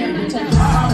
Yeah.